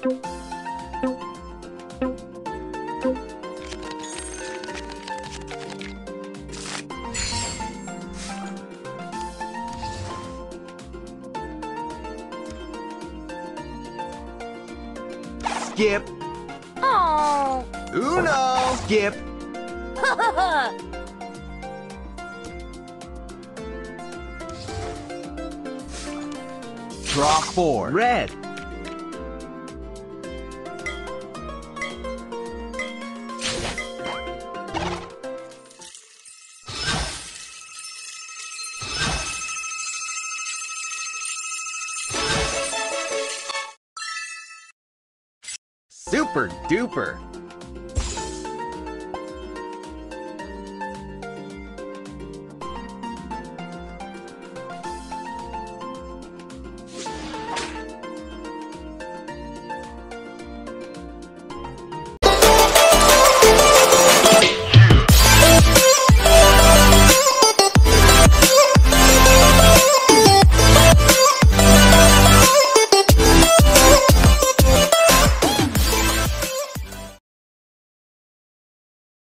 Skip. Oh. Uno. Skip. Draw four. Red. Super duper.